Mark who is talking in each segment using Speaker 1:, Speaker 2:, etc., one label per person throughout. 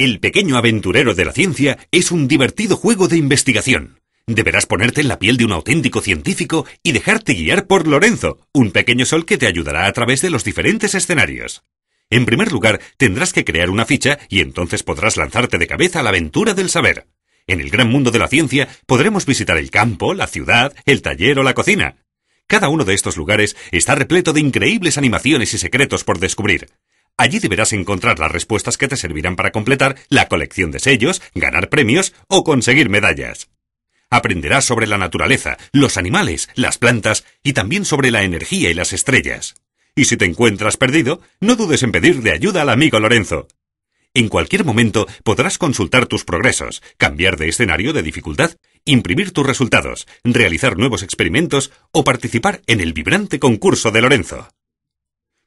Speaker 1: El pequeño aventurero de la ciencia es un divertido juego de investigación. Deberás ponerte en la piel de un auténtico científico y dejarte guiar por Lorenzo, un pequeño sol que te ayudará a través de los diferentes escenarios. En primer lugar, tendrás que crear una ficha y entonces podrás lanzarte de cabeza a la aventura del saber. En el gran mundo de la ciencia podremos visitar el campo, la ciudad, el taller o la cocina. Cada uno de estos lugares está repleto de increíbles animaciones y secretos por descubrir. Allí deberás encontrar las respuestas que te servirán para completar la colección de sellos, ganar premios o conseguir medallas. Aprenderás sobre la naturaleza, los animales, las plantas y también sobre la energía y las estrellas. Y si te encuentras perdido, no dudes en pedirle ayuda al amigo Lorenzo. En cualquier momento podrás consultar tus progresos, cambiar de escenario de dificultad, imprimir tus resultados, realizar nuevos experimentos o participar en el vibrante concurso de Lorenzo.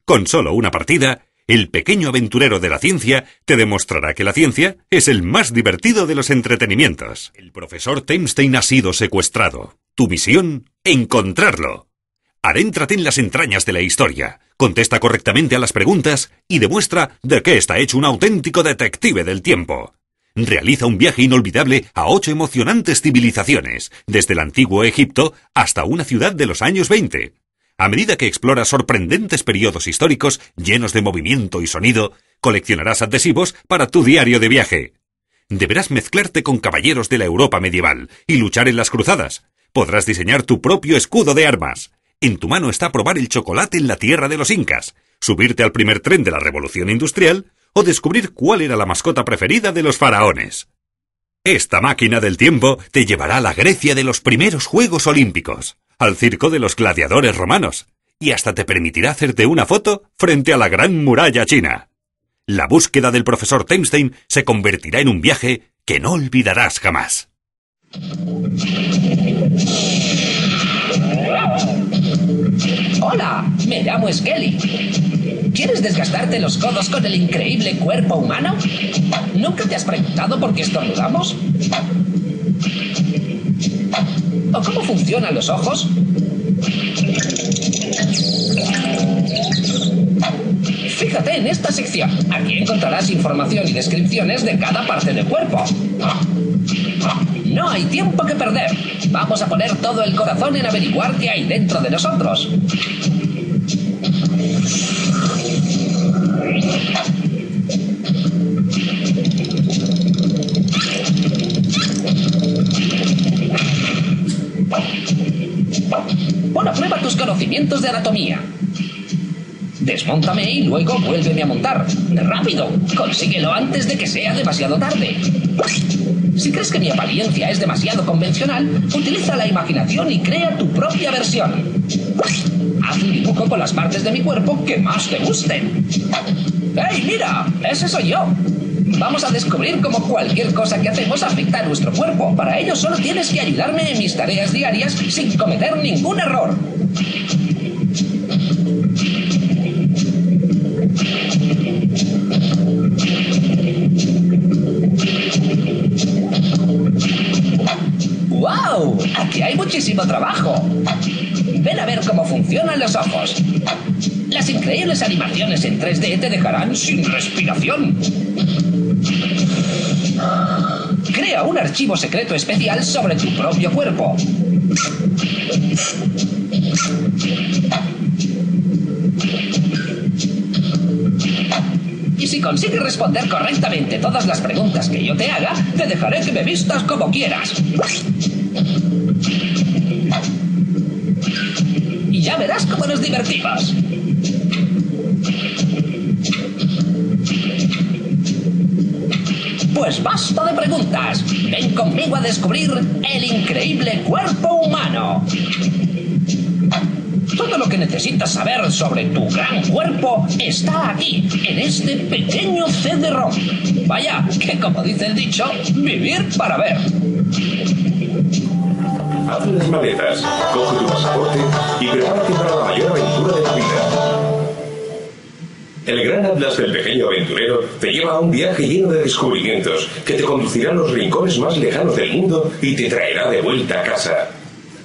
Speaker 1: Con solo una partida, el pequeño aventurero de la ciencia te demostrará que la ciencia es el más divertido de los entretenimientos. El profesor Temstein ha sido secuestrado. Tu misión, encontrarlo. Adéntrate en las entrañas de la historia, contesta correctamente a las preguntas y demuestra de qué está hecho un auténtico detective del tiempo. Realiza un viaje inolvidable a ocho emocionantes civilizaciones, desde el antiguo Egipto hasta una ciudad de los años 20 a medida que exploras sorprendentes periodos históricos llenos de movimiento y sonido, coleccionarás adhesivos para tu diario de viaje. Deberás mezclarte con caballeros de la Europa medieval y luchar en las cruzadas. Podrás diseñar tu propio escudo de armas. En tu mano está probar el chocolate en la tierra de los incas, subirte al primer tren de la revolución industrial o descubrir cuál era la mascota preferida de los faraones. Esta máquina del tiempo te llevará a la Grecia de los primeros Juegos Olímpicos al circo de los gladiadores romanos, y hasta te permitirá hacerte una foto frente a la gran muralla china. La búsqueda del profesor Temstein se convertirá en un viaje que no olvidarás jamás.
Speaker 2: Hola, me llamo Skelly. ¿Quieres desgastarte los codos con el increíble cuerpo humano? ¿Nunca te has preguntado por qué estornudamos? ¿O cómo funcionan los ojos? Fíjate en esta sección. Aquí encontrarás información y descripciones de cada parte del cuerpo. No hay tiempo que perder. Vamos a poner todo el corazón en averiguar qué hay dentro de nosotros. Pon a prueba tus conocimientos de anatomía. Desmóntame y luego vuélveme a montar. ¡Rápido! Consíguelo antes de que sea demasiado tarde. Si crees que mi apariencia es demasiado convencional, utiliza la imaginación y crea tu propia versión. Haz un dibujo con las partes de mi cuerpo que más te gusten. ¡Hey, mira! Ese soy yo. Vamos a descubrir cómo cualquier cosa que hacemos afecta a nuestro cuerpo. Para ello solo tienes que ayudarme en mis tareas diarias sin cometer ningún error. ¡Wow! Aquí hay muchísimo trabajo. Ven a ver cómo funcionan los ojos. Las increíbles animaciones en 3D te dejarán sin respiración. Crea un archivo secreto especial sobre tu propio cuerpo. Y si consigues responder correctamente todas las preguntas que yo te haga, te dejaré que me vistas como quieras. Y ya verás cómo nos divertimos. Pues basta de preguntas. Ven conmigo a descubrir el increíble cuerpo humano. Todo lo que necesitas saber sobre tu gran cuerpo está aquí, en este pequeño CD-ROM. Vaya, que como dice el dicho, vivir para ver.
Speaker 3: Haz las maletas, coge tu pasaporte y prepárate para la mayor aventura de tu vida. Del pequeño aventurero te lleva a un viaje lleno de descubrimientos que te conducirá a los rincones más lejanos del mundo y te traerá de vuelta a casa.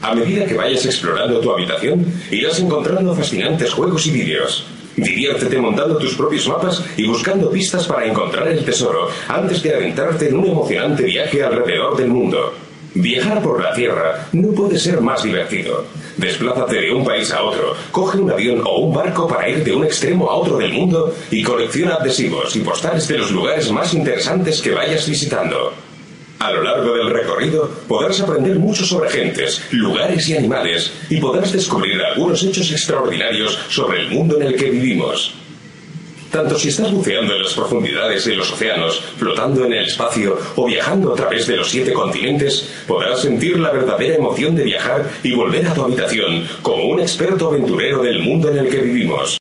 Speaker 3: A medida que vayas explorando tu habitación, irás encontrando fascinantes juegos y vídeos. Diviértete montando tus propios mapas y buscando pistas para encontrar el tesoro antes de adentrarte en un emocionante viaje alrededor del mundo. Viajar por la Tierra no puede ser más divertido. Desplázate de un país a otro, coge un avión o un barco para ir de un extremo a otro del mundo y colecciona adhesivos y postales de los lugares más interesantes que vayas visitando. A lo largo del recorrido podrás aprender mucho sobre gentes, lugares y animales y podrás descubrir algunos hechos extraordinarios sobre el mundo en el que vivimos. Tanto si estás buceando en las profundidades de los océanos, flotando en el espacio o viajando a través de los siete continentes, podrás sentir la verdadera emoción de viajar y volver a tu habitación como un experto aventurero del mundo en el que vivimos.